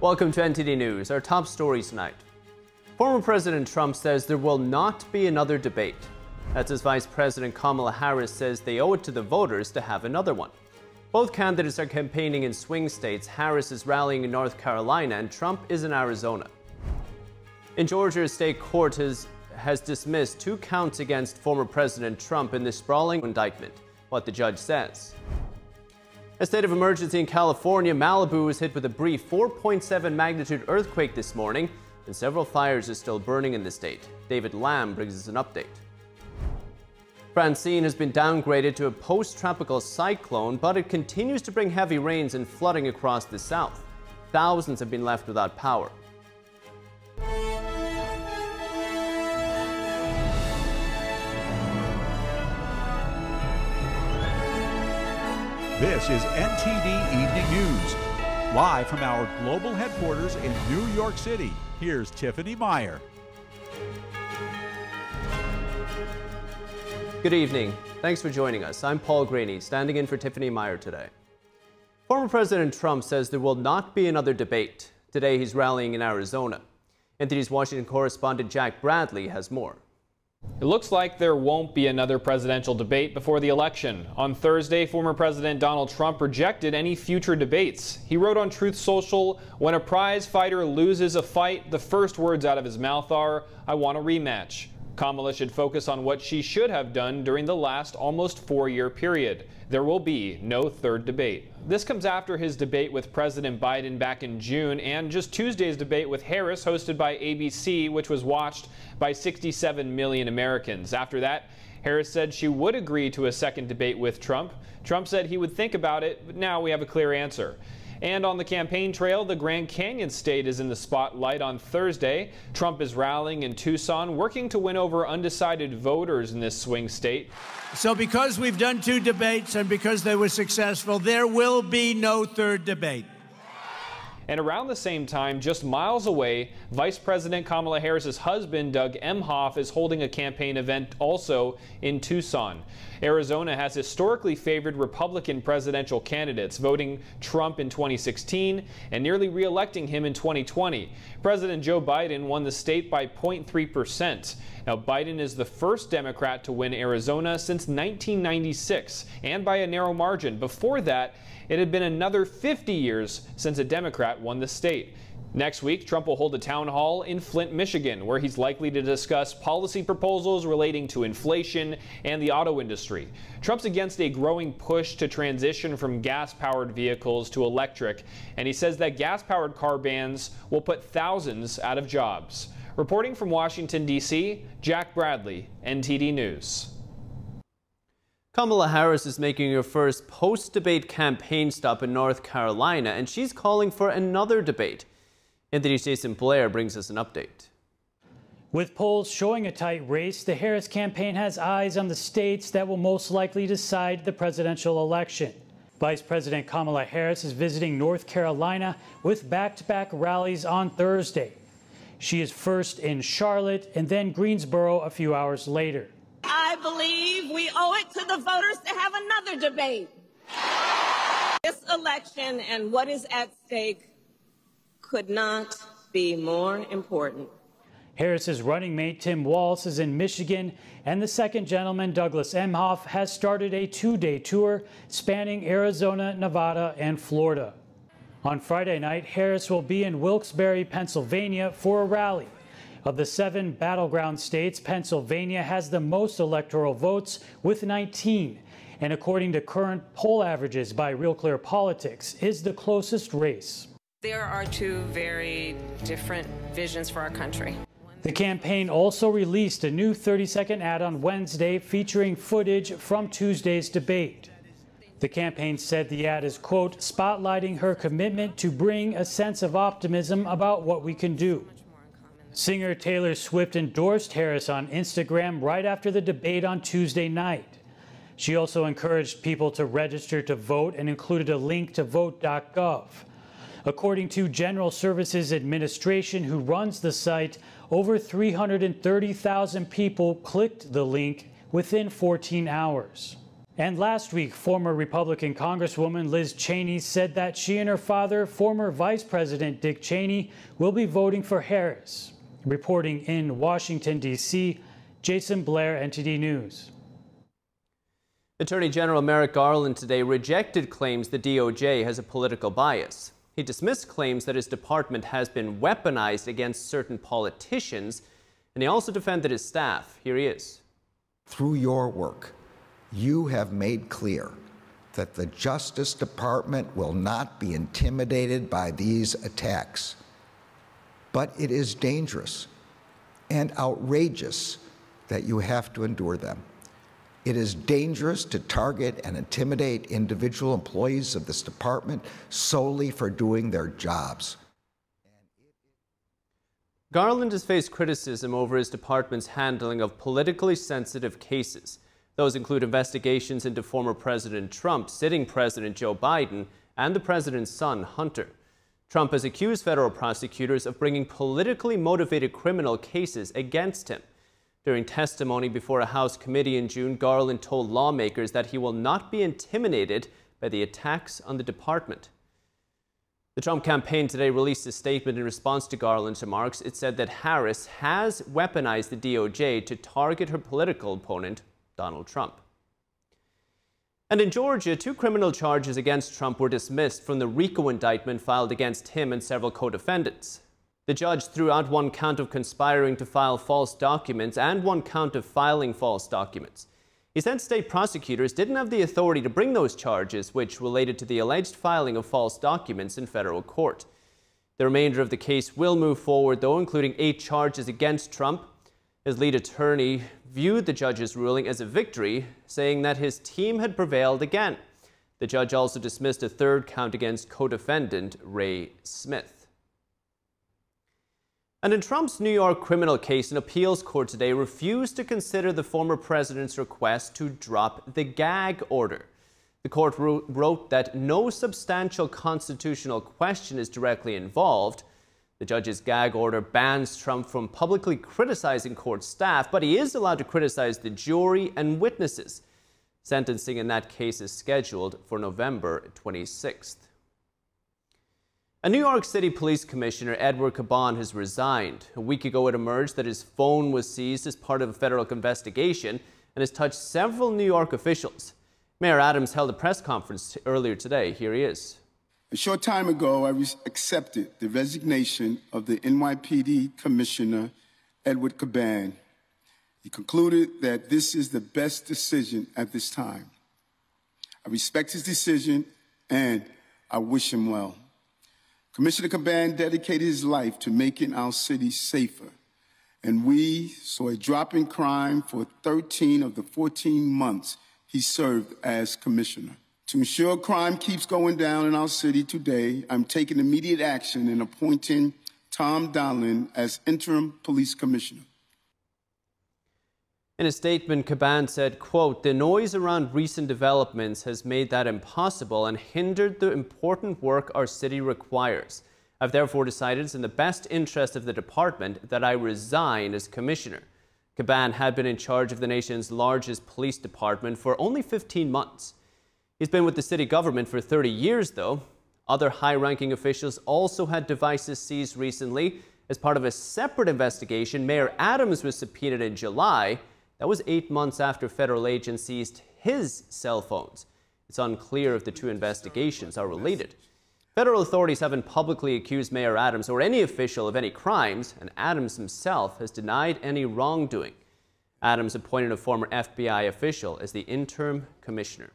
Welcome to NTD News. Our top stories tonight. Former President Trump says there will not be another debate. That's as Vice President Kamala Harris says they owe it to the voters to have another one. Both candidates are campaigning in swing states. Harris is rallying in North Carolina and Trump is in Arizona. In Georgia, a state court has, has dismissed two counts against former President Trump in this sprawling indictment. What the judge says. A state of emergency in California, Malibu was hit with a brief 4.7 magnitude earthquake this morning, and several fires are still burning in the state. David Lamb brings us an update. Francine has been downgraded to a post-tropical cyclone, but it continues to bring heavy rains and flooding across the south. Thousands have been left without power. This is NTD Evening News. Live from our global headquarters in New York City, here's Tiffany Meyer. Good evening. Thanks for joining us. I'm Paul Greaney, standing in for Tiffany Meyer today. Former President Trump says there will not be another debate. Today he's rallying in Arizona. NTD's Washington correspondent Jack Bradley has more. It looks like there won't be another presidential debate before the election. On Thursday, former President Donald Trump rejected any future debates. He wrote on Truth Social, when a prize fighter loses a fight, the first words out of his mouth are, I want a rematch. Kamala should focus on what she should have done during the last almost four-year period. There will be no third debate. This comes after his debate with President Biden back in June and just Tuesday's debate with Harris hosted by ABC, which was watched by 67 million Americans. After that, Harris said she would agree to a second debate with Trump. Trump said he would think about it, but now we have a clear answer. And on the campaign trail, the Grand Canyon state is in the spotlight on Thursday. Trump is rallying in Tucson, working to win over undecided voters in this swing state. So, because we've done two debates and because they were successful, there will be no third debate. And around the same time, just miles away, Vice President Kamala Harris's husband, Doug Emhoff, is holding a campaign event also in Tucson. Arizona has historically favored Republican presidential candidates, voting Trump in 2016 and nearly re-electing him in 2020. President Joe Biden won the state by 0.3 percent. Now, Biden is the first Democrat to win Arizona since 1996 and by a narrow margin. Before that, it had been another 50 years since a Democrat won the state. Next week, Trump will hold a town hall in Flint, Michigan, where he's likely to discuss policy proposals relating to inflation and the auto industry. Trump's against a growing push to transition from gas powered vehicles to electric, and he says that gas powered car bans will put thousands out of jobs. Reporting from Washington, D.C., Jack Bradley, NTD News. Kamala Harris is making her first post-debate campaign stop in North Carolina, and she's calling for another debate. Anthony Jason Blair brings us an update. With polls showing a tight race, the Harris campaign has eyes on the states that will most likely decide the presidential election. Vice President Kamala Harris is visiting North Carolina with back-to-back -back rallies on Thursday. She is first in Charlotte and then Greensboro a few hours later. I believe we owe it to the voters to have another debate. This election and what is at stake could not be more important. Harris's running mate Tim Walz is in Michigan, and the second gentleman, Douglas Emhoff, has started a two-day tour spanning Arizona, Nevada, and Florida. On Friday night, Harris will be in Wilkes-Barre, Pennsylvania for a rally. Of the seven battleground states, Pennsylvania has the most electoral votes with 19, and according to current poll averages by Real Clear Politics, is the closest race. There are two very different visions for our country. The campaign also released a new 30-second ad on Wednesday featuring footage from Tuesday's debate. The campaign said the ad is, quote, spotlighting her commitment to bring a sense of optimism about what we can do. Singer Taylor Swift endorsed Harris on Instagram right after the debate on Tuesday night. She also encouraged people to register to vote and included a link to vote.gov. According to General Services Administration, who runs the site, over 330,000 people clicked the link within 14 hours. And last week, former Republican Congresswoman Liz Cheney said that she and her father, former Vice President Dick Cheney, will be voting for Harris. Reporting in Washington, D.C., Jason Blair, NTD News. Attorney General Merrick Garland today rejected claims the DOJ has a political bias. He dismissed claims that his department has been weaponized against certain politicians, and he also defended his staff. Here he is. Through your work, you have made clear that the Justice Department will not be intimidated by these attacks. But it is dangerous and outrageous that you have to endure them. It is dangerous to target and intimidate individual employees of this department solely for doing their jobs. Garland has faced criticism over his department's handling of politically sensitive cases. Those include investigations into former President Trump, sitting President Joe Biden, and the president's son, Hunter. Trump has accused federal prosecutors of bringing politically motivated criminal cases against him. During testimony before a House committee in June, Garland told lawmakers that he will not be intimidated by the attacks on the department. The Trump campaign today released a statement in response to Garland's remarks. It said that Harris has weaponized the DOJ to target her political opponent, Donald Trump. And in Georgia, two criminal charges against Trump were dismissed from the RICO indictment filed against him and several co-defendants. The judge threw out one count of conspiring to file false documents and one count of filing false documents. He said state prosecutors didn't have the authority to bring those charges, which related to the alleged filing of false documents in federal court. The remainder of the case will move forward, though, including eight charges against Trump. His lead attorney viewed the judge's ruling as a victory, saying that his team had prevailed again. The judge also dismissed a third count against co defendant Ray Smith. And in Trump's New York criminal case, an appeals court today refused to consider the former president's request to drop the gag order. The court wrote that no substantial constitutional question is directly involved, the judge's gag order bans Trump from publicly criticizing court staff, but he is allowed to criticize the jury and witnesses. Sentencing in that case is scheduled for November 26th. A New York City Police Commissioner, Edward Caban, has resigned. A week ago, it emerged that his phone was seized as part of a federal investigation and has touched several New York officials. Mayor Adams held a press conference earlier today. Here he is. A short time ago, I accepted the resignation of the NYPD Commissioner, Edward Caban. He concluded that this is the best decision at this time. I respect his decision and I wish him well. Commissioner Caban dedicated his life to making our city safer, and we saw a drop in crime for 13 of the 14 months he served as commissioner. To ensure crime keeps going down in our city today, I'm taking immediate action in appointing Tom Donlon as interim police commissioner. In a statement, Caban said, quote, the noise around recent developments has made that impossible and hindered the important work our city requires. I've therefore decided it's in the best interest of the department that I resign as commissioner. Caban had been in charge of the nation's largest police department for only 15 months. He's been with the city government for 30 years, though. Other high ranking officials also had devices seized recently. As part of a separate investigation, Mayor Adams was subpoenaed in July. That was eight months after federal agents seized his cell phones. It's unclear if the two investigations are related. Federal authorities haven't publicly accused Mayor Adams or any official of any crimes, and Adams himself has denied any wrongdoing. Adams appointed a former FBI official as the interim commissioner.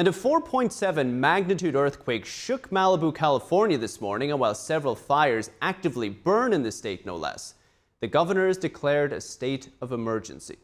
And a 4.7 magnitude earthquake shook Malibu, California this morning, and while several fires actively burn in the state, no less, the governor has declared a state of emergency.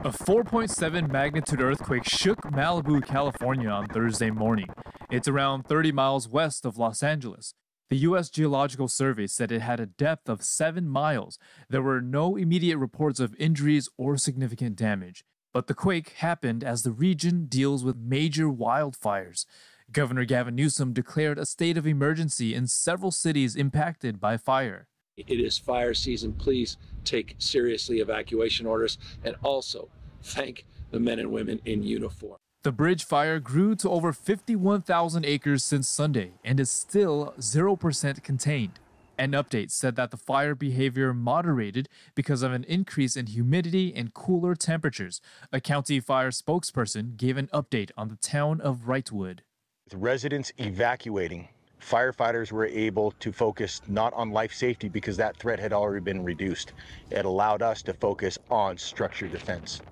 A 4.7 magnitude earthquake shook Malibu, California on Thursday morning. It's around 30 miles west of Los Angeles. The U.S. Geological Survey said it had a depth of 7 miles. There were no immediate reports of injuries or significant damage. But the quake happened as the region deals with major wildfires. Governor Gavin Newsom declared a state of emergency in several cities impacted by fire. It is fire season. Please take seriously evacuation orders and also thank the men and women in uniform. The bridge fire grew to over 51,000 acres since Sunday and is still 0% contained. An update said that the fire behavior moderated because of an increase in humidity and cooler temperatures. A county fire spokesperson gave an update on the town of Wrightwood. With residents evacuating, firefighters were able to focus not on life safety because that threat had already been reduced. It allowed us to focus on structure defense.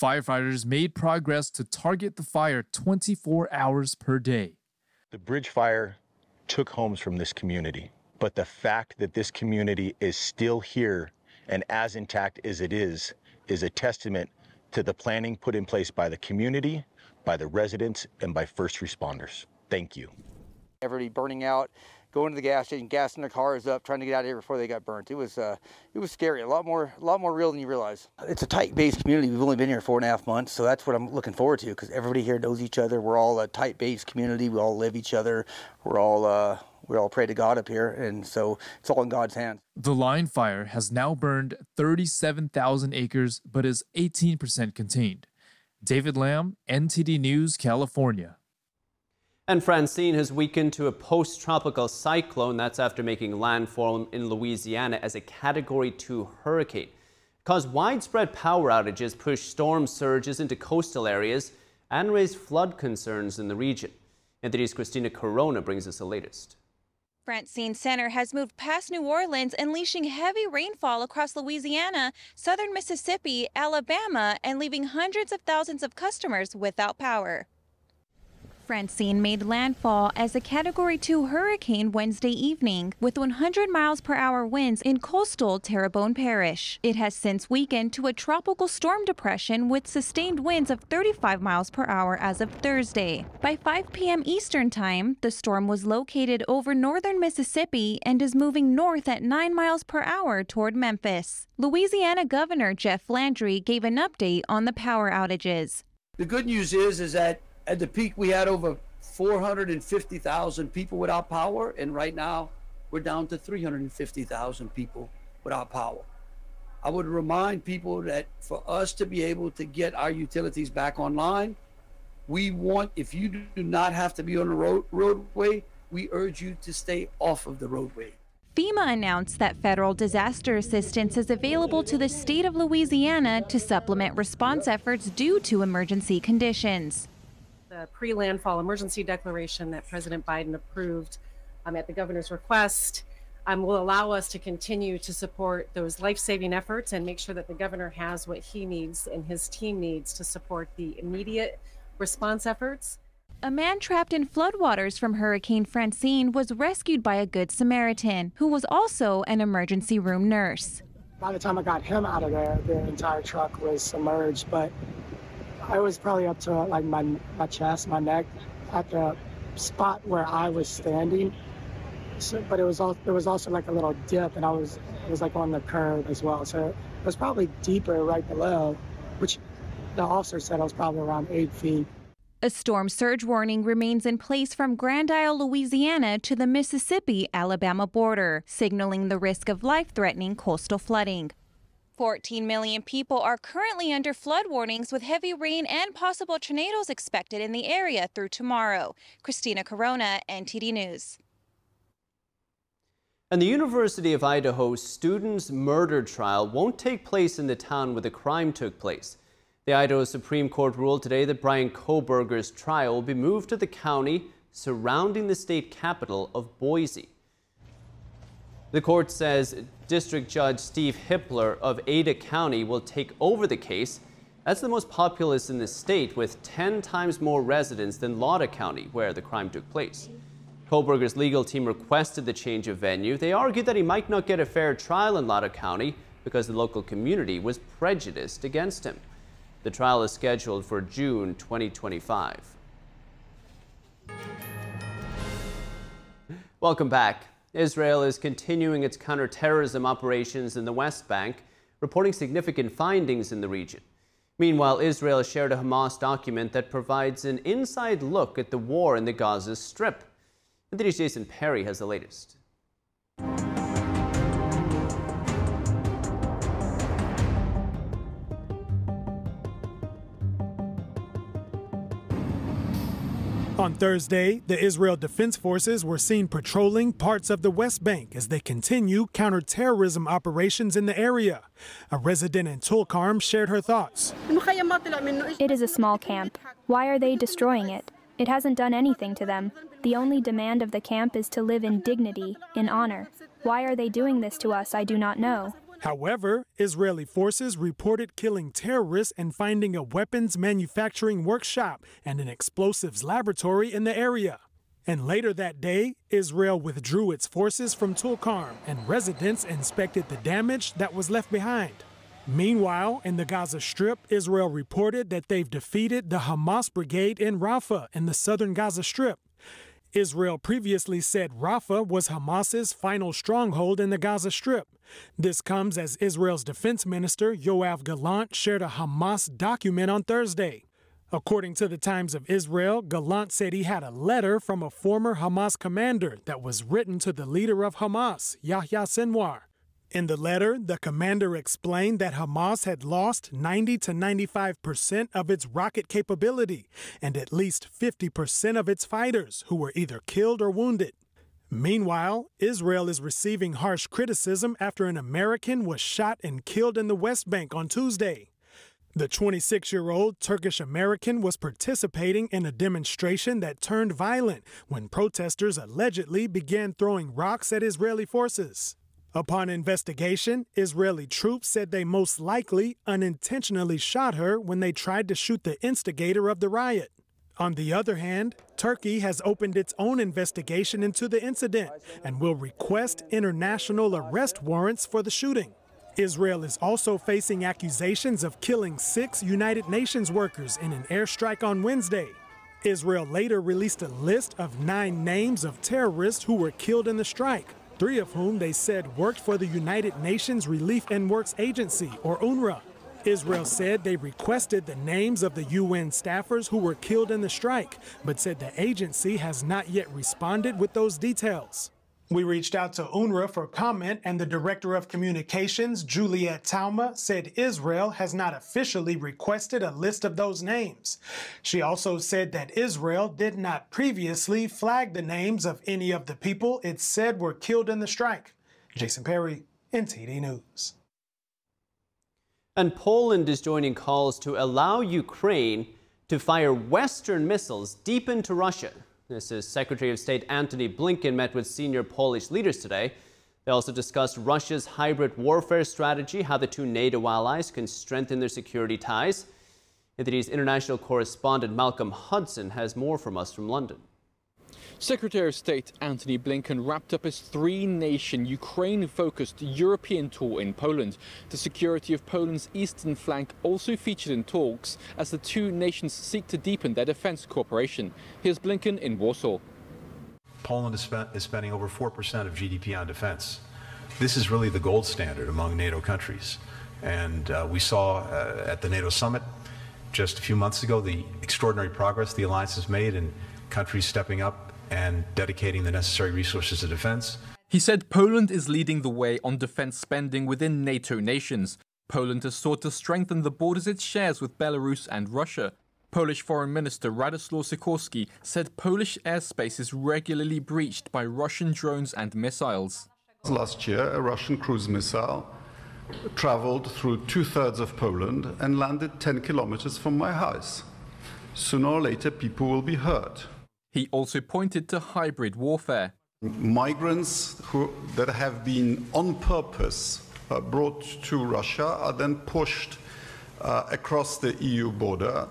Firefighters made progress to target the fire 24 hours per day. The bridge fire took homes from this community, but the fact that this community is still here and as intact as it is, is a testament to the planning put in place by the community, by the residents, and by first responders. Thank you. Everybody burning out, going to the gas station, gassing their cars up, trying to get out of here before they got burnt. It was uh, it was scary, a lot more a lot more real than you realize. It's a tight-based community. We've only been here four and a half months, so that's what I'm looking forward to because everybody here knows each other. We're all a tight-based community. We all live each other. We're all uh, we all pray to God up here, and so it's all in God's hands. The line fire has now burned 37,000 acres, but is 18% contained. David Lamb, NTD News, California. And Francine has weakened to a post tropical cyclone. That's after making landfall in Louisiana as a Category 2 hurricane. It caused widespread power outages, pushed storm surges into coastal areas, and raised flood concerns in the region. NTD's Christina Corona brings us the latest. Francine Center has moved past New Orleans, unleashing heavy rainfall across Louisiana, southern Mississippi, Alabama, and leaving hundreds of thousands of customers without power. Francine made landfall as a Category 2 hurricane Wednesday evening with 100 miles per hour winds in coastal Terrebonne Parish. It has since weakened to a tropical storm depression with sustained winds of 35 miles per hour as of Thursday. By 5 p.m. Eastern Time, the storm was located over northern Mississippi and is moving north at 9 miles per hour toward Memphis. Louisiana Governor Jeff Landry gave an update on the power outages. The good news is is that at the peak, we had over 450,000 people without power, and right now we're down to 350,000 people without power. I would remind people that for us to be able to get our utilities back online, we want, if you do not have to be on the road, roadway, we urge you to stay off of the roadway. FEMA announced that federal disaster assistance is available to the state of Louisiana to supplement response efforts due to emergency conditions the pre-landfall emergency declaration that President Biden approved um, at the governor's request um, will allow us to continue to support those life-saving efforts and make sure that the governor has what he needs and his team needs to support the immediate response efforts. A man trapped in floodwaters from Hurricane Francine was rescued by a Good Samaritan, who was also an emergency room nurse. By the time I got him out of there, the entire truck was submerged, but I was probably up to like my my chest, my neck, at the spot where I was standing. So, but it was all there was also like a little dip, and I was it was like on the curve as well. So it was probably deeper right below, which the officer said I was probably around eight feet. A storm surge warning remains in place from Grand Isle, Louisiana to the Mississippi Alabama border, signaling the risk of life threatening coastal flooding. 14 million people are currently under flood warnings with heavy rain and possible tornadoes expected in the area through tomorrow. Christina Corona, NTD News. And the University of Idaho's student's murder trial won't take place in the town where the crime took place. The Idaho Supreme Court ruled today that Bryan Kohberger's trial will be moved to the county surrounding the state capital of Boise. The court says District Judge Steve Hippler of Ada County will take over the case. That's the most populous in the state, with 10 times more residents than Latah County, where the crime took place. Kohberger's legal team requested the change of venue. They argued that he might not get a fair trial in Latah County because the local community was prejudiced against him. The trial is scheduled for June 2025. Welcome back. Israel is continuing its counterterrorism operations in the West Bank, reporting significant findings in the region. Meanwhile, Israel shared a Hamas document that provides an inside look at the war in the Gaza Strip. NTD's Jason Perry has the latest. On Thursday, the Israel Defense Forces were seen patrolling parts of the West Bank as they continue counterterrorism operations in the area. A resident in Tulkarm shared her thoughts. It is a small camp. Why are they destroying it? It hasn't done anything to them. The only demand of the camp is to live in dignity, in honor. Why are they doing this to us, I do not know. However, Israeli forces reported killing terrorists and finding a weapons manufacturing workshop and an explosives laboratory in the area. And later that day, Israel withdrew its forces from Tulkarm and residents inspected the damage that was left behind. Meanwhile, in the Gaza Strip, Israel reported that they've defeated the Hamas brigade in Rafah in the southern Gaza Strip. Israel previously said Rafah was Hamas's final stronghold in the Gaza Strip. This comes as Israel's defense minister Yoav Gallant shared a Hamas document on Thursday. According to the Times of Israel, Gallant said he had a letter from a former Hamas commander that was written to the leader of Hamas, Yahya Sinwar. In the letter, the commander explained that Hamas had lost 90 to 95 percent of its rocket capability and at least 50 percent of its fighters, who were either killed or wounded. Meanwhile, Israel is receiving harsh criticism after an American was shot and killed in the West Bank on Tuesday. The 26 year old Turkish American was participating in a demonstration that turned violent when protesters allegedly began throwing rocks at Israeli forces. Upon investigation, Israeli troops said they most likely unintentionally shot her when they tried to shoot the instigator of the riot. On the other hand, Turkey has opened its own investigation into the incident and will request international arrest warrants for the shooting. Israel is also facing accusations of killing six United Nations workers in an airstrike on Wednesday. Israel later released a list of nine names of terrorists who were killed in the strike three of whom they said worked for the United Nations Relief and Works Agency, or UNRWA. Israel said they requested the names of the UN staffers who were killed in the strike, but said the agency has not yet responded with those details. We reached out to UNRWA for comment, and the Director of Communications, Juliette Touma, said Israel has not officially requested a list of those names. She also said that Israel did not previously flag the names of any of the people it said were killed in the strike. Jason Perry, NTD News. And Poland is joining calls to allow Ukraine to fire Western missiles deep into Russia this is Secretary of State Antony Blinken met with senior Polish leaders today. They also discussed Russia's hybrid warfare strategy, how the two NATO allies can strengthen their security ties. NTD's international correspondent Malcolm Hudson has more from us from London. Secretary of State Antony Blinken wrapped up his three-nation Ukraine-focused European tour in Poland. The security of Poland's eastern flank also featured in talks as the two nations seek to deepen their defense cooperation. Here's Blinken in Warsaw. Poland is, spent, is spending over 4% of GDP on defense. This is really the gold standard among NATO countries. And uh, we saw uh, at the NATO summit just a few months ago the extraordinary progress the alliance has made in countries stepping up and dedicating the necessary resources to defense. He said Poland is leading the way on defense spending within NATO nations. Poland has sought to strengthen the borders it shares with Belarus and Russia. Polish Foreign Minister Radoslaw Sikorski said Polish airspace is regularly breached by Russian drones and missiles. Last year, a Russian cruise missile traveled through two thirds of Poland and landed 10 kilometers from my house. Sooner or later, people will be hurt. He also pointed to hybrid warfare. Migrants who, that have been on purpose uh, brought to Russia are then pushed uh, across the EU border.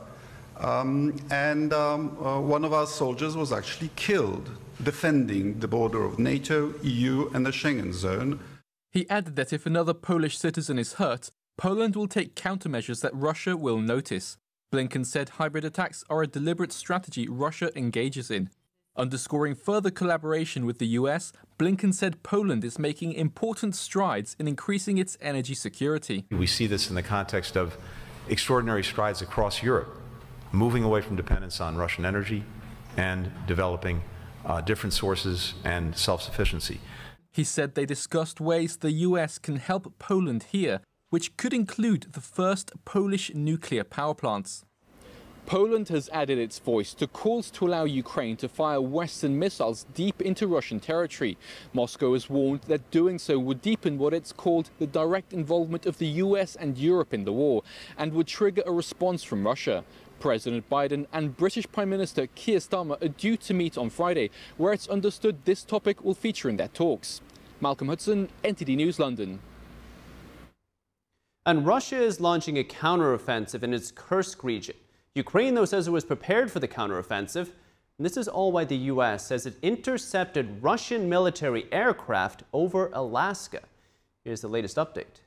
Um, and um, uh, one of our soldiers was actually killed defending the border of NATO, EU, and the Schengen zone. He added that if another Polish citizen is hurt, Poland will take countermeasures that Russia will notice. Blinken said hybrid attacks are a deliberate strategy Russia engages in. Underscoring further collaboration with the US, Blinken said Poland is making important strides in increasing its energy security. We see this in the context of extraordinary strides across Europe, moving away from dependence on Russian energy and developing uh, different sources and self sufficiency. He said they discussed ways the US can help Poland here which could include the first Polish nuclear power plants. Poland has added its voice to calls to allow Ukraine to fire Western missiles deep into Russian territory. Moscow has warned that doing so would deepen what it's called the direct involvement of the US and Europe in the war and would trigger a response from Russia. President Biden and British Prime Minister Keir Starmer are due to meet on Friday, where it's understood this topic will feature in their talks. Malcolm Hudson, NTD News, London. And Russia is launching a counteroffensive in its Kursk region. Ukraine, though, says it was prepared for the counteroffensive. And this is all why the U.S. says it intercepted Russian military aircraft over Alaska. Here's the latest update.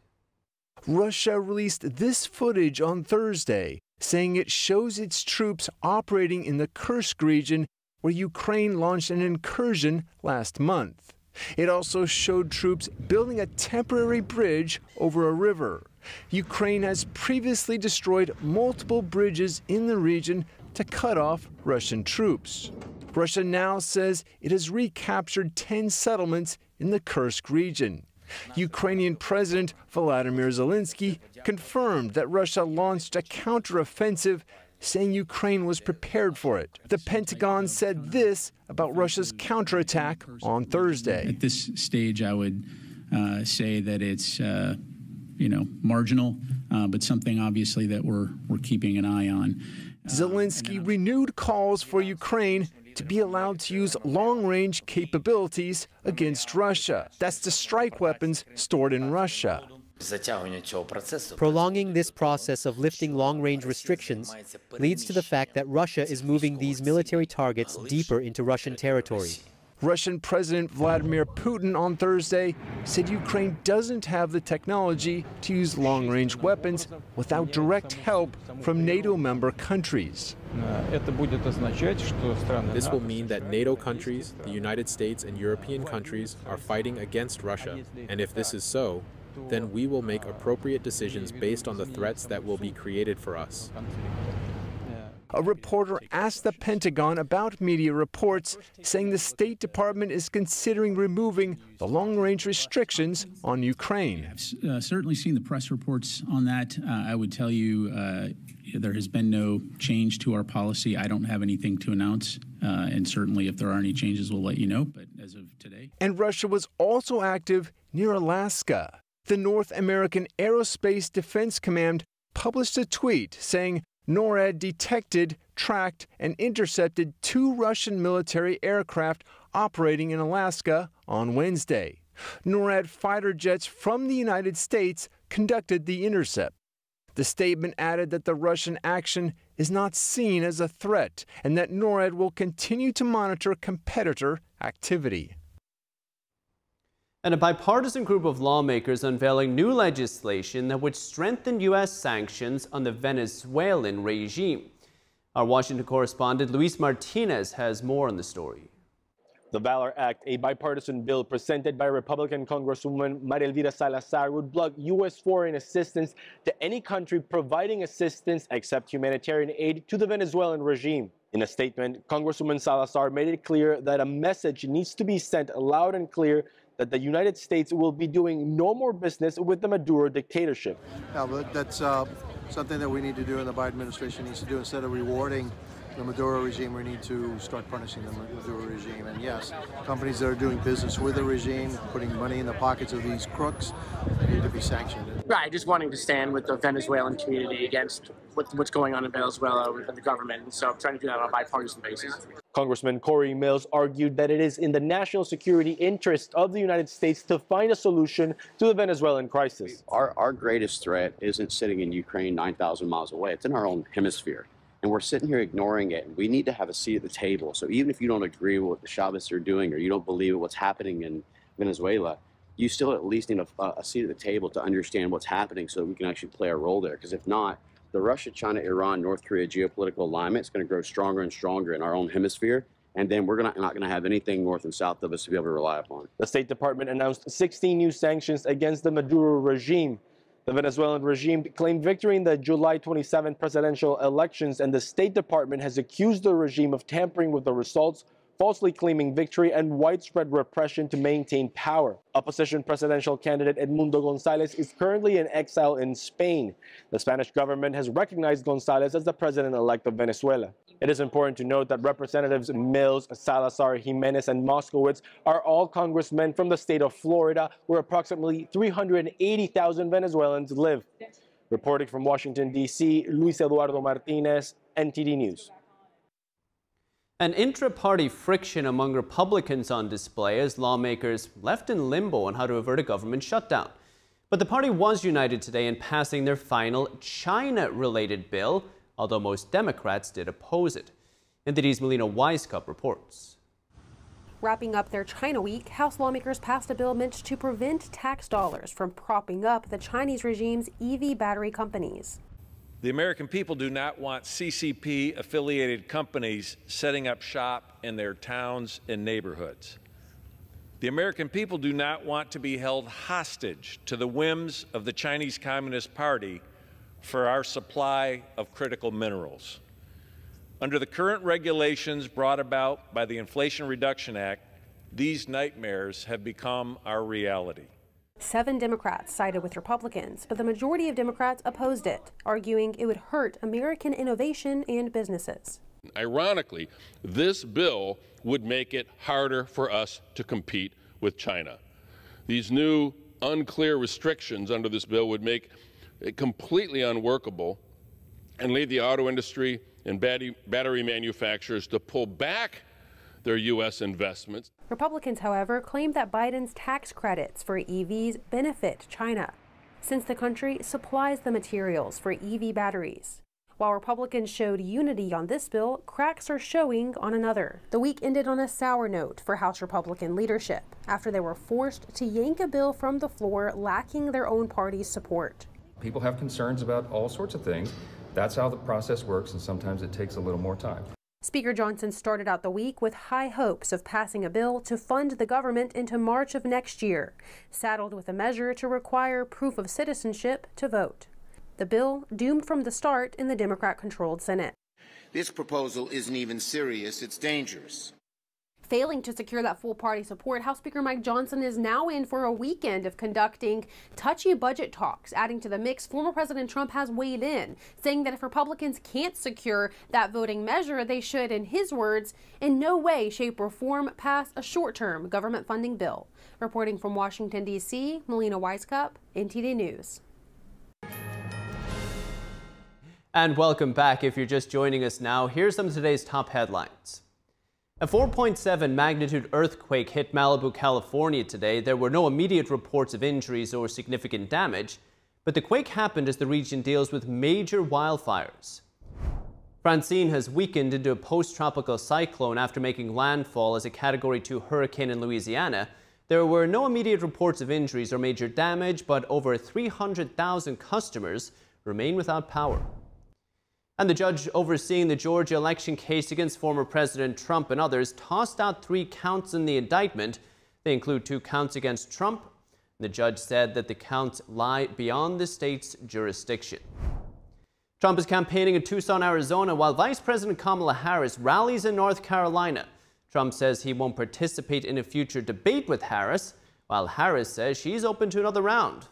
Russia released this footage on Thursday, saying it shows its troops operating in the Kursk region where Ukraine launched an incursion last month. It also showed troops building a temporary bridge over a river. Ukraine has previously destroyed multiple bridges in the region to cut off Russian troops. Russia now says it has recaptured 10 settlements in the Kursk region. Ukrainian President Volodymyr Zelensky confirmed that Russia launched a counteroffensive, saying Ukraine was prepared for it. The Pentagon said this about Russia's counterattack on Thursday. At this stage, I would uh, say that it's. Uh, you know, marginal, uh, but something obviously that we're we're keeping an eye on. Zelensky renewed calls for Ukraine to be allowed to use long range capabilities against Russia. That's the strike weapons stored in Russia. Prolonging this process of lifting long range restrictions leads to the fact that Russia is moving these military targets deeper into Russian territory. Russian President Vladimir Putin on Thursday said Ukraine doesn't have the technology to use long range weapons without direct help from NATO member countries. This will mean that NATO countries, the United States, and European countries are fighting against Russia. And if this is so, then we will make appropriate decisions based on the threats that will be created for us. A reporter asked the Pentagon about media reports saying the State Department is considering removing the long range restrictions on Ukraine. I've uh, certainly seen the press reports on that. Uh, I would tell you uh, there has been no change to our policy. I don't have anything to announce. Uh, and certainly, if there are any changes, we'll let you know. But as of today. And Russia was also active near Alaska. The North American Aerospace Defense Command published a tweet saying NORAD detected, tracked, and intercepted two Russian military aircraft operating in Alaska on Wednesday. NORAD fighter jets from the United States conducted the intercept. The statement added that the Russian action is not seen as a threat and that NORAD will continue to monitor competitor activity and a bipartisan group of lawmakers unveiling new legislation that would strengthen U.S. sanctions on the Venezuelan regime. Our Washington correspondent Luis Martinez has more on the story. The Valor Act, a bipartisan bill presented by Republican Congresswoman Maria Elvira Salazar, would block U.S. foreign assistance to any country providing assistance except humanitarian aid to the Venezuelan regime. In a statement, Congresswoman Salazar made it clear that a message needs to be sent loud and clear that the United States will be doing no more business with the Maduro dictatorship. Yeah, but that's uh, something that we need to do and the Biden administration needs to do. Instead of rewarding the Maduro regime, we need to start punishing the Maduro regime. And yes, companies that are doing business with the regime, putting money in the pockets of these crooks, need to be sanctioned. Right, just wanting to stand with the Venezuelan community against what's going on in Venezuela with the government. And so trying to do that on a bipartisan basis. Congressman Corey Mills argued that it is in the national security interest of the United States to find a solution to the Venezuelan crisis. Our, our greatest threat isn't sitting in Ukraine 9,000 miles away, it's in our own hemisphere. And we're sitting here ignoring it. And we need to have a seat at the table. So even if you don't agree with what the Chavists are doing or you don't believe what's happening in Venezuela, you still at least need a, a seat at the table to understand what's happening so that we can actually play a role there. Because if not, the Russia, China, Iran, North Korea geopolitical alignment is going to grow stronger and stronger in our own hemisphere. And then we're not going to have anything north and south of us to be able to rely upon. The State Department announced 16 new sanctions against the Maduro regime. The Venezuelan regime claimed victory in the July 27 presidential elections, and the State Department has accused the regime of tampering with the results falsely claiming victory and widespread repression to maintain power. Opposition presidential candidate Edmundo Gonzalez is currently in exile in Spain. The Spanish government has recognized Gonzalez as the president-elect of Venezuela. It is important to note that Representatives Mills, Salazar, Jimenez, and Moskowitz are all congressmen from the state of Florida, where approximately 380,000 Venezuelans live. Reporting from Washington, D.C., Luis Eduardo Martinez, NTD News. An intra-party friction among Republicans on display as lawmakers left in limbo on how to avert a government shutdown. But the party was united today in passing their final China-related bill, although most Democrats did oppose it. NTD's Melina Wisecup reports. Wrapping up their China week, House lawmakers passed a bill meant to prevent tax dollars from propping up the Chinese regime's EV battery companies. The American people do not want CCP affiliated companies setting up shop in their towns and neighborhoods. The American people do not want to be held hostage to the whims of the Chinese Communist Party for our supply of critical minerals. Under the current regulations brought about by the Inflation Reduction Act, these nightmares have become our reality. Seven Democrats sided with Republicans, but the majority of Democrats opposed it, arguing it would hurt American innovation and businesses. Ironically, this bill would make it harder for us to compete with China. These new unclear restrictions under this bill would make it completely unworkable and lead the auto industry and battery manufacturers to pull back their U.S. investments. Republicans, however, claim that Biden's tax credits for EVs benefit China, since the country supplies the materials for EV batteries. While Republicans showed unity on this bill, cracks are showing on another. The week ended on a sour note for House Republican leadership after they were forced to yank a bill from the floor lacking their own party's support. People have concerns about all sorts of things. That's how the process works, and sometimes it takes a little more time. Speaker Johnson started out the week with high hopes of passing a bill to fund the government into March of next year, saddled with a measure to require proof of citizenship to vote. The bill doomed from the start in the Democrat controlled Senate. This proposal isn't even serious, it's dangerous. Failing to secure that full party support, House Speaker Mike Johnson is now in for a weekend of conducting touchy budget talks. Adding to the mix, former President Trump has weighed in, saying that if Republicans can't secure that voting measure, they should, in his words, in no way, shape, or form pass a short term government funding bill. Reporting from Washington, D.C., Melina Wisecup, NTD News. And welcome back. If you're just joining us now, here's some of today's top headlines. A 4.7 magnitude earthquake hit Malibu, California today. There were no immediate reports of injuries or significant damage, but the quake happened as the region deals with major wildfires. Francine has weakened into a post-tropical cyclone after making landfall as a Category 2 hurricane in Louisiana. There were no immediate reports of injuries or major damage, but over 300,000 customers remain without power. And the judge overseeing the Georgia election case against former President Trump and others tossed out three counts in the indictment. They include two counts against Trump. The judge said that the counts lie beyond the state's jurisdiction. Trump is campaigning in Tucson, Arizona, while Vice President Kamala Harris rallies in North Carolina. Trump says he won't participate in a future debate with Harris, while Harris says she's open to another round.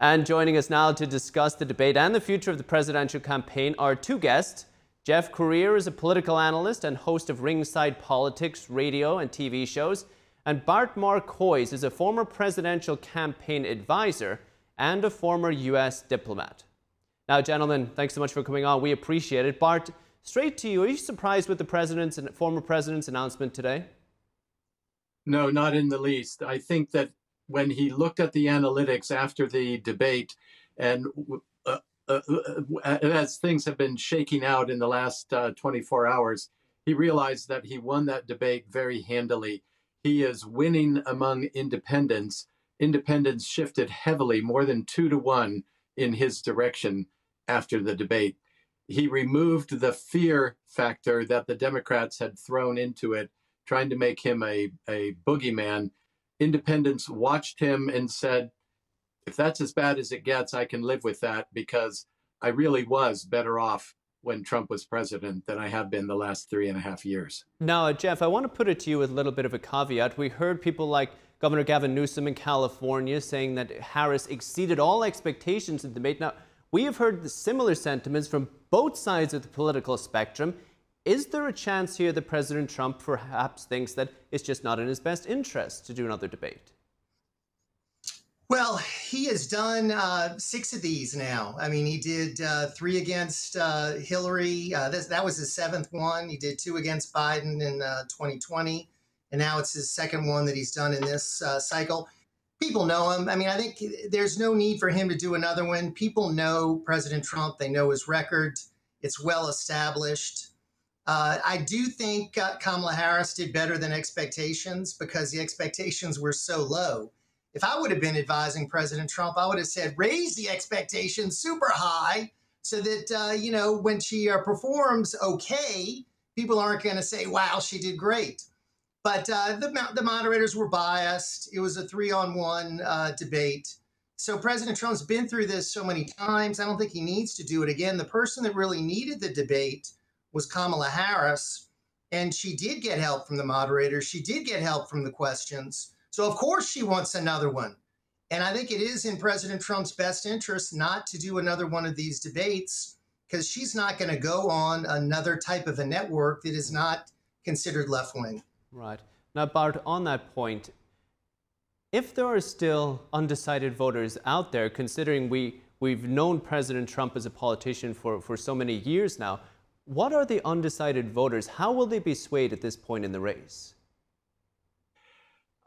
And joining us now to discuss the debate and the future of the presidential campaign are two guests. Jeff Crouere is a political analyst and host of Ringside Politics radio and TV shows. And Bart Marcois is a former presidential campaign advisor and a former U.S. diplomat. Now, gentlemen, thanks so much for coming on. We appreciate it. Bart, straight to you. Are you surprised with the president's and former president's announcement today? No, not in the least. I think that when he looked at the analytics after the debate and uh, uh, uh, as things have been shaking out in the last uh, 24 hours, he realized that he won that debate very handily. He is winning among independents. Independents shifted heavily, more than two to one, in his direction after the debate. He removed the fear factor that the Democrats had thrown into it, trying to make him a, a boogeyman independents watched him and said, if that's as bad as it gets, I can live with that because I really was better off when Trump was president than I have been the last three and a half years. Now, Jeff, I want to put it to you with a little bit of a caveat. We heard people like Governor Gavin Newsom in California saying that Harris exceeded all expectations in the debate. Now, we have heard similar sentiments from both sides of the political spectrum. Is there a chance here that President Trump perhaps thinks that it's just not in his best interest to do another debate? Well, he has done uh, six of these now. I mean, he did uh, three against uh, Hillary. Uh, this, that was his seventh one. He did two against Biden in 2020. Uh, and now it's his second one that he's done in this uh, cycle. People know him. I mean, I think there's no need for him to do another one. People know President Trump, they know his record, it's well established. I do think Kamala Harris did better than expectations because the expectations were so low if I would have been advising President Trump, I would have said, raise the expectations super high so that, uh, you know, when she uh, performs okay, people aren't going to say, wow, she did great. But uh, the, the moderators were biased. It was a three on one uh, debate. So President Trump's been through this so many times. I don't think he needs to do it again. The person that really needed the debate was Kamala Harris. And she did get help from the moderators. She did get help from the questions. So, of course, she wants another one. And I think it is in President Trump's best interest not to do another one of these debates because she's not going to go on another type of a network that is not considered left wing. Right. Now, Bart, on that point, if there are still undecided voters out there, considering we, we've known President Trump as a politician for, for so many years now, what are the undecided voters? How will they be swayed at this point in the race?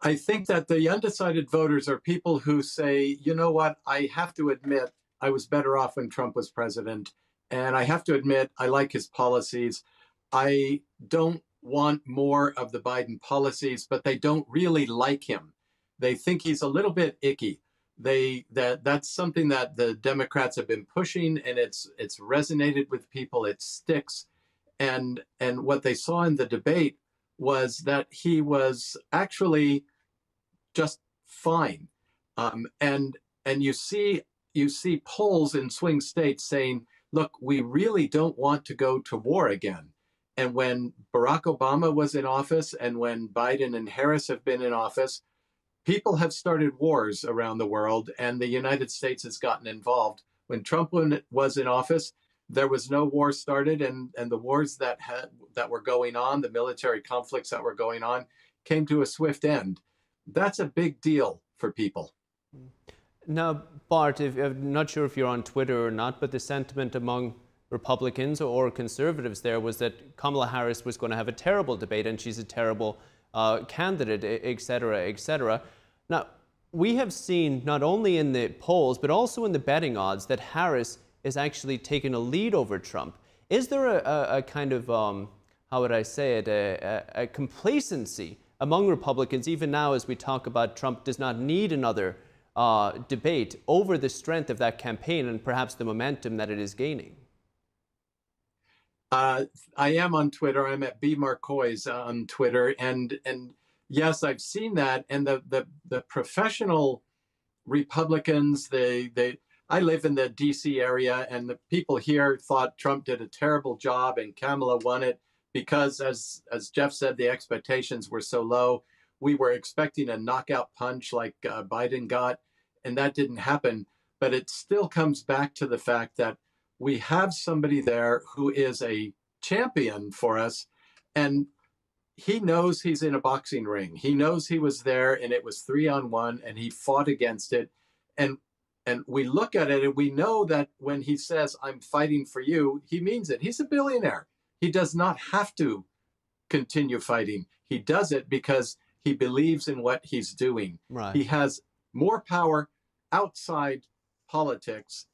I think that the undecided voters are people who say, you know what, I have to admit I was better off when Trump was president. And I have to admit, I like his policies. I don't want more of the Biden policies, but they don't really like him. They think he's a little bit icky. They that that's something that the Democrats have been pushing, and it's it's resonated with people. It sticks, and and what they saw in the debate was that he was actually just fine. Um, and and you see you see polls in swing states saying, look, we really don't want to go to war again. And when Barack Obama was in office and when Biden and Harris have been in office, people have started wars around the world and the United States has gotten involved. When Trump was in office, there was no war started and, and the wars that had that were going on, the military conflicts that were going on, came to a swift end that's a big deal for people. Now, Bart, if, I'm not sure if you're on Twitter or not, but the sentiment among Republicans or conservatives there was that Kamala Harris was going to have a terrible debate and she's a terrible uh, candidate, et cetera, et cetera. Now, we have seen not only in the polls, but also in the betting odds that Harris is actually taking a lead over Trump. Is there a, a, a kind of, um, how would I say it, a, a complacency among Republicans, even now as we talk about Trump does not need another uh, debate over the strength of that campaign and perhaps the momentum that it is gaining? Uh, I am on Twitter. I'm at B Marcois on Twitter, and and yes, I've seen that. And the the the professional Republicans, they they. I live in the D.C. area, and the people here thought Trump did a terrible job, and Kamala won it because as as Jeff said, the expectations were so low. We were expecting a knockout punch like uh, Biden got, and that didn't happen. But it still comes back to the fact that we have somebody there who is a champion for us, and he knows he's in a boxing ring. He knows he was there, and it was three on one, and he fought against it. And and we look at it, and we know that when he says, "I'm fighting for you," he means it. He's a billionaire he does not have to continue fighting. He does it because he believes in what he's doing. Right. He has more power outside politics.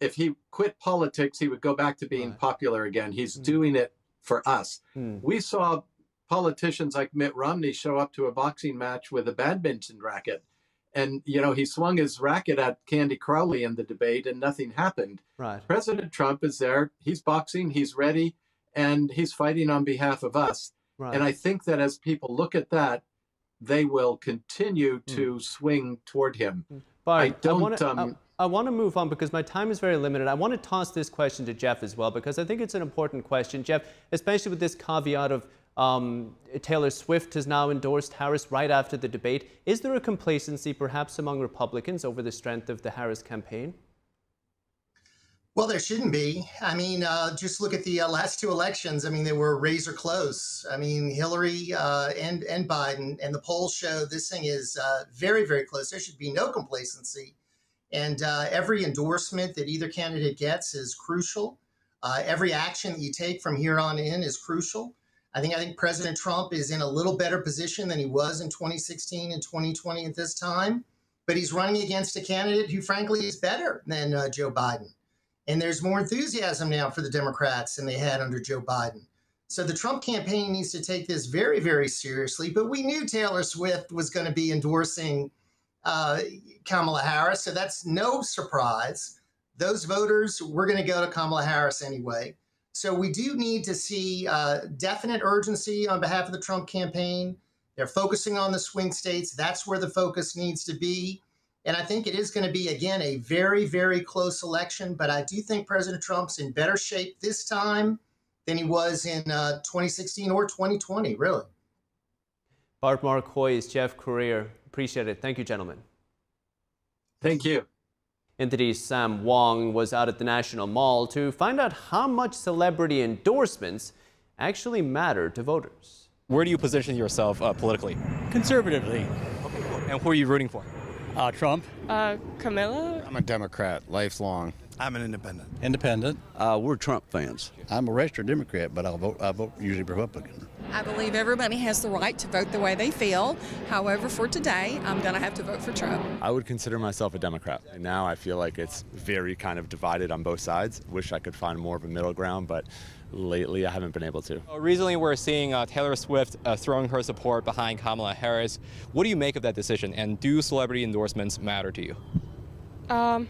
If he quit politics, he would go back to being right. popular again. He's mm. doing it for us. Mm. We saw politicians like Mitt Romney show up to a boxing match with a badminton racket. And, you know, he swung his racket at Candy Crowley in the debate and nothing happened. Right. President Trump is there. He's boxing. He's ready and he's fighting on behalf of us. Right. And I think that as people look at that, they will continue hmm. to mm. swing toward him. But I don't. I wanna, um, I want to move on because my time is very limited. I want to toss this question to Jeff as well because I think it's an important question. Jeff, especially with this caveat of um, Taylor Swift has now endorsed Harris right after the debate. Is there a complacency perhaps among Republicans over the strength of the Harris campaign? Well, there shouldn't be. I mean, uh, just look at the uh, last two elections. I mean, they were razor close. I mean, Hillary uh, and and Biden, and the polls show this thing is uh, very, very close. There should be no complacency, and uh, every endorsement that either candidate gets is crucial. Uh, every action that you take from here on in is crucial. I think I think President Trump is in a little better position than he was in 2016 and 2020 at this time, but he's running against a candidate who, frankly, is better than Joe Biden. And there's more enthusiasm now for the Democrats than they had under Joe Biden. So the Trump campaign needs to take this very, very seriously. But we knew Taylor Swift was going to be endorsing uh, Kamala Harris. So that's no surprise. Those voters were going to go to Kamala Harris anyway. So we do need to see uh, definite urgency on behalf of the Trump campaign. They're focusing on the swing states. That's where the focus needs to be. And I think it is going to be, again, a very, very close election. But I do think President Trump's in better shape this time than he was in uh, 2016 or 2020, really. Bart Marcois, Jeff Crouere. Appreciate it. Thank you, gentlemen. Thank you. NTD's Sam Wong was out at the National Mall to find out how much celebrity endorsements actually matter to voters. Where do you position yourself uh, politically? Conservatively. And who are you rooting for? Uh, Trump. Uh, Camilla. I'm a Democrat, lifelong. I'm an independent. Independent. Uh, we're Trump fans. I'm a registered Democrat, but I'll vote. I vote usually Republican. I believe everybody has the right to vote the way they feel. However, for today, I'm going to have to vote for Trump. I would consider myself a Democrat. Now I feel like it's very kind of divided on both sides. Wish I could find more of a middle ground, but lately I haven't been able to. Recently, we're seeing uh, Taylor Swift uh, throwing her support behind Kamala Harris. What do you make of that decision, and do celebrity endorsements matter to you? Um,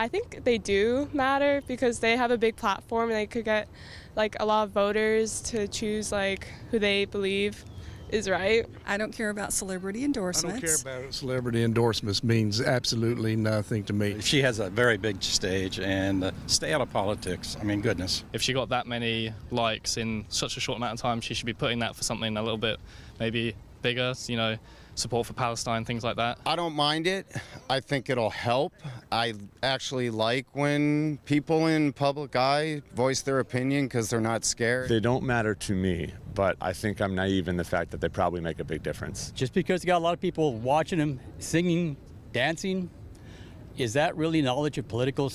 I think they do matter because they have a big platform and they could get like a lot of voters to choose like who they believe is right. I don't care about celebrity endorsements. I don't care about celebrity endorsements means absolutely nothing to me. She has a very big stage and uh, stay out of politics. I mean, goodness. If she got that many likes in such a short amount of time, she should be putting that for something a little bit maybe bigger, you know, support for Palestine, things like that. I don't mind it. I think it'll help. I actually like when people in public eye voice their opinion because they're not scared. They don't matter to me, but I think I'm naive in the fact that they probably make a big difference. Just because you got a lot of people watching them singing, dancing, is that really knowledge of political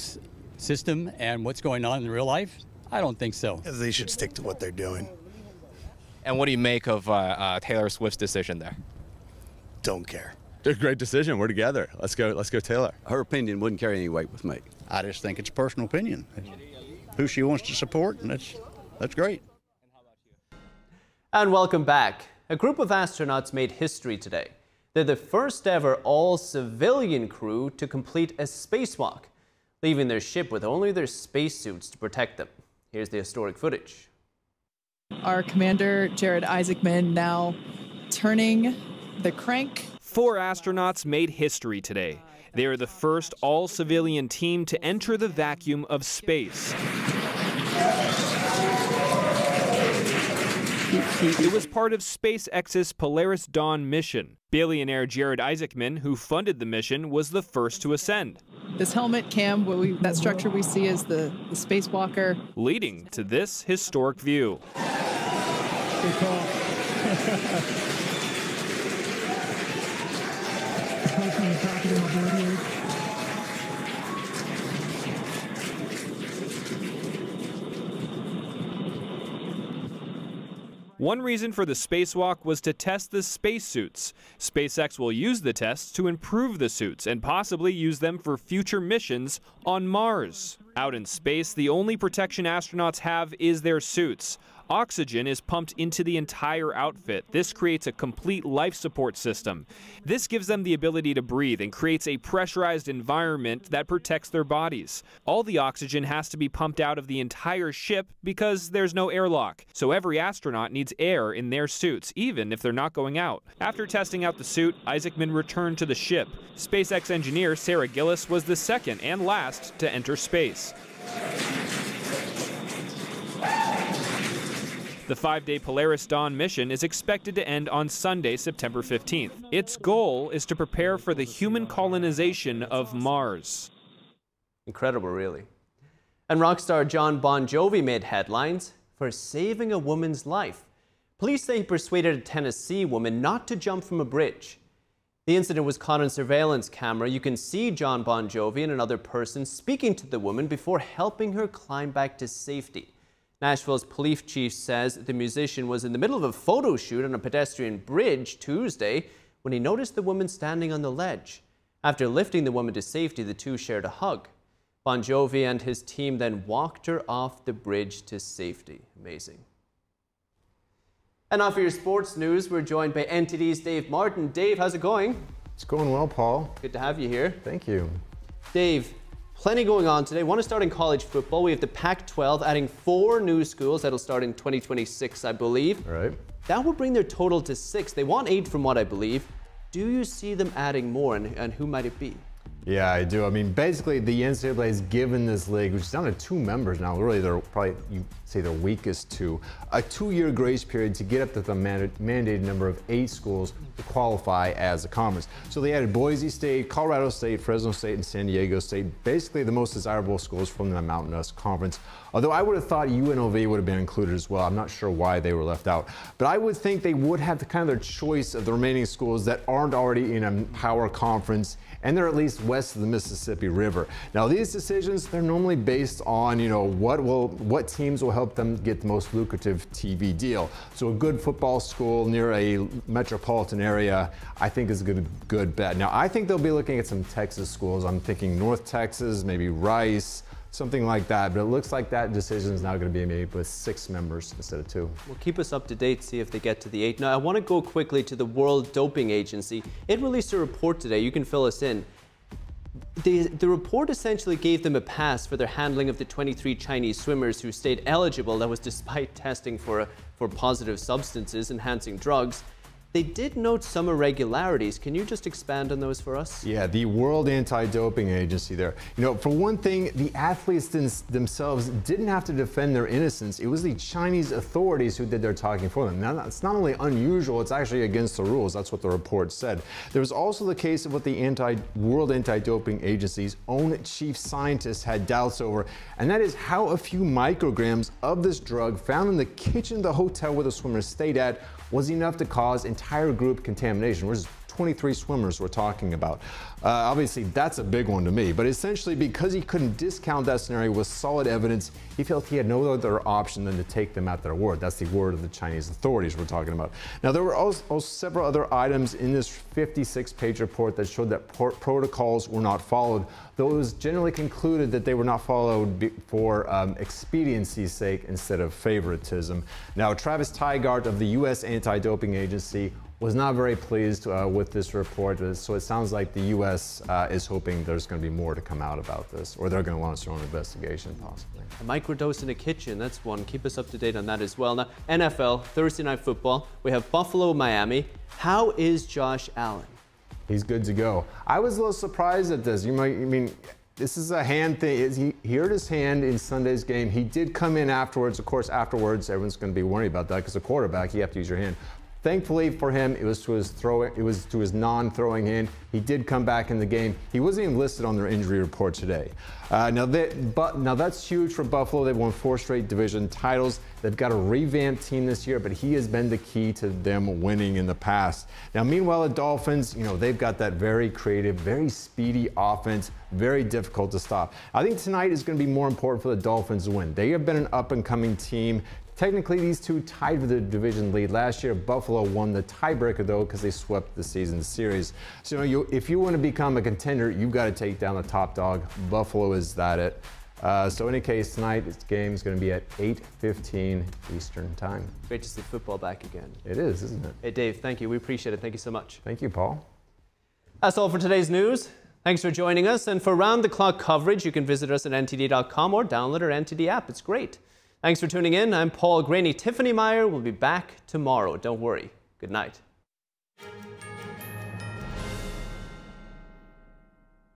system and what's going on in real life? I don't think so. They should stick to what they're doing. And what do you make of uh, uh, Taylor Swift's decision there? Don't care. It's a great decision. We're together. Let's go. Let's go, Taylor. Her opinion wouldn't carry any weight with me. I just think it's personal opinion. Who she wants to support, and that's that's great. And welcome back. A group of astronauts made history today. They're the first ever all-civilian crew to complete a spacewalk, leaving their ship with only their spacesuits to protect them. Here's the historic footage. Our commander, Jared Isaacman, now turning the crank. Four astronauts made history today. They are the first all civilian team to enter the vacuum of space. It was part of SpaceX's Polaris Dawn mission. Billionaire Jared Isaacman, who funded the mission, was the first to ascend. This helmet cam, we, that structure we see is the, the spacewalker. Leading to this historic view. One reason for the spacewalk was to test the spacesuits. SpaceX will use the tests to improve the suits and possibly use them for future missions on Mars. Out in space, the only protection astronauts have is their suits. Oxygen is pumped into the entire outfit. This creates a complete life support system. This gives them the ability to breathe and creates a pressurized environment that protects their bodies. All the oxygen has to be pumped out of the entire ship because there's no airlock. So every astronaut needs air in their suits, even if they're not going out. After testing out the suit, Isaacman returned to the ship. SpaceX engineer Sarah Gillis was the second and last to enter space. The five day Polaris Dawn mission is expected to end on Sunday, September 15th. Its goal is to prepare for the human colonization of Mars. Incredible, really. And rock star John Bon Jovi made headlines for saving a woman's life. Police say he persuaded a Tennessee woman not to jump from a bridge. The incident was caught on surveillance camera. You can see John Bon Jovi and another person speaking to the woman before helping her climb back to safety. Nashville's police chief says the musician was in the middle of a photo shoot on a pedestrian bridge Tuesday when he noticed the woman standing on the ledge. After lifting the woman to safety, the two shared a hug. Bon Jovi and his team then walked her off the bridge to safety. Amazing. And now for your sports news, we're joined by NTD's Dave Martin. Dave, how's it going? It's going well, Paul. Good to have you here. Thank you. Dave, Plenty going on today. Want to start in college football. We have the Pac 12 adding four new schools that'll start in 2026, I believe. All right. That will bring their total to six. They want eight, from what I believe. Do you see them adding more, and, and who might it be? Yeah, I do. I mean, basically, the NCAA has given this league, which is down to two members now, really, they're probably, you say, the weakest two, a two year grace period to get up to the mandated number of eight schools to qualify as a conference. So they added Boise State, Colorado State, Fresno State, and San Diego State, basically the most desirable schools from the Mountain West Conference. Although I would have thought UNLV would have been included as well. I'm not sure why they were left out. But I would think they would have the, kind of their choice of the remaining schools that aren't already in a power conference and they're at least west of the Mississippi River. Now these decisions, they're normally based on, you know, what will what teams will help them get the most lucrative TV deal. So a good football school near a metropolitan area, I think is a good good bet. Now I think they'll be looking at some Texas schools. I'm thinking North Texas, maybe Rice, something like that. But it looks like that decision is now going to be made with six members instead of two. Well, keep us up to date, see if they get to the eight. Now, I want to go quickly to the World Doping Agency. It released a report today. You can fill us in. The, the report essentially gave them a pass for their handling of the 23 Chinese swimmers who stayed eligible. That was despite testing for, for positive substances, enhancing drugs. They did note some irregularities. Can you just expand on those for us? Yeah, the World Anti-Doping Agency there. You know, for one thing, the athletes themselves didn't have to defend their innocence. It was the Chinese authorities who did their talking for them. Now, that's not only unusual, it's actually against the rules. That's what the report said. There was also the case of what the anti World Anti-Doping Agency's own chief scientist had doubts over, and that is how a few micrograms of this drug found in the kitchen of the hotel where the swimmers stayed at was enough to cause entire group contamination. We're 23 swimmers we're talking about. Uh, obviously, that's a big one to me, but essentially because he couldn't discount that scenario with solid evidence, he felt he had no other option than to take them at their word. That's the word of the Chinese authorities we're talking about. Now, there were also, also several other items in this 56-page report that showed that protocols were not followed, though it was generally concluded that they were not followed for um, expediency's sake instead of favoritism. Now, Travis Tygart of the U.S. Anti-Doping Agency was not very pleased uh, with this report. So it sounds like the U.S. Uh, is hoping there's going to be more to come out about this, or they're going to launch their own investigation, possibly. A microdose in a kitchen, that's one. Keep us up to date on that as well. Now, NFL, Thursday Night Football. We have Buffalo, Miami. How is Josh Allen? He's good to go. I was a little surprised at this. You might, I mean, this is a hand thing. He, he hurt his hand in Sunday's game. He did come in afterwards. Of course, afterwards, everyone's going to be worried about that because a quarterback, you have to use your hand. Thankfully for him, it was to his throw. It was to his non-throwing hand. He did come back in the game. He wasn't even listed on their injury report today. Uh, now that, but now that's huge for Buffalo. They've won four straight division titles. They've got a revamped team this year, but he has been the key to them winning in the past. Now, meanwhile, the Dolphins, you know, they've got that very creative, very speedy offense, very difficult to stop. I think tonight is going to be more important for the Dolphins to win. They have been an up-and-coming team. Technically, these two tied for the division lead. Last year, Buffalo won the tiebreaker, though, because they swept the season series. So, you know, you, if you want to become a contender, you've got to take down the top dog. Buffalo is that it. Uh, so in any case, tonight this game is going to be at 8:15 Eastern Time. Great to see football back again. It is, isn't it? Hey, Dave, thank you. We appreciate it. Thank you so much. Thank you, Paul. That's all for today's news. Thanks for joining us. And for round the clock coverage, you can visit us at ntd.com or download our NTD app. It's great. Thanks for tuning in. I'm Paul Greaney. Tiffany Meyer will be back tomorrow. Don't worry. Good night.